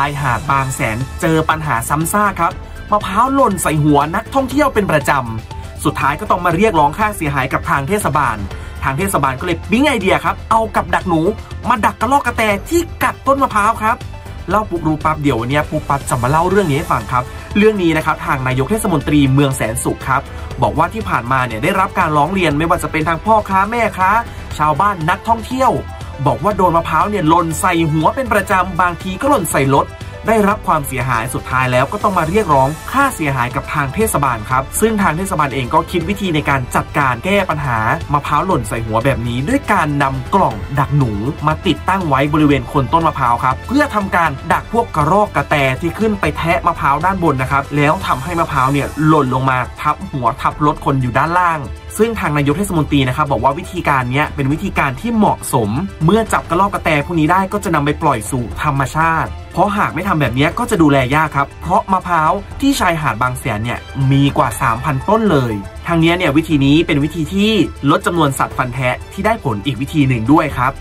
ายหาดบางแสนเจอปัญหาซ้ำซากครับมะพร้าวหล่นใส่หัวนักท่องเที่ยวเป็นประจำ สุดท้ายก็ต้องมาเรียกร้องค่าเสียหายกับทางเทศบาล ทางเทศบาลก็เลยปิ๊งไอเดียครับ เอากับดักหนู มาดักกระรอกกระแตที่กัดต้นมะพร้าวครับ เล่าปุ๊บรู้ปั๊บเดี๋ยววันนี้ปุ๊บปั๊บจะมาเล่าเรื่องนี้ให้ฟังครับ เรื่องนี้นะครับทางนายกเทศมนตรีเมืองแสนสุขครับ บอกว่าที่ผ่านมาเนี่ยได้รับการร้องเรียนไม่ว่าจะเป็นทางพ่อค้าแม่ค้า ชาวบ้านนักท่องเที่ยว บอกว่าโดนมะพร้าวเนี่ยหล่นใส่หัวเป็นประจำบางทีก็หล่นใส่รถได้รับความเสียหายสุดท้ายแล้วก็ต้องมาเรียกร้องค่าเสียหายกับทางเทศบาลครับ ซึ่งทางเทศบาลเองก็คิดวิธีในการจัดการแก้ปัญหามะพร้าวหล่นใส่หัวแบบนี้ ด้วยการนำกล่องดักหนูมาติดตั้งไว้บริเวณโคนต้นมะพร้าวครับ เพื่อทำการดักพวกกระรอกกระแตที่ขึ้นไปแทะมะพร้าวด้านบนนะครับแล้วทำให้มะพร้าวเนี่ยหล่นลงมาทับหัวทับรถคนอยู่ด้านล่าง ซึ่งทางนายกเทศมนตรีนะครับบอกว่าวิธีการนี้เป็นวิธีการที่เหมาะสม เมื่อจับกระรอกกระแตพวกนี้ได้ก็จะนำไปปล่อยสู่ธรรมชาติ เพราะหากไม่ทำแบบนี้ก็จะดูแลยากครับ เพราะมะพร้าวที่ชายหาดบางแสนเนี่ยมีกว่า 3,000 ต้นเลย ทางนี้เนี่ยวิธีนี้เป็นวิธีที่ลดจำนวนสัตว์ฟันแทะที่ได้ผลอีกวิธีหนึ่งด้วยครับ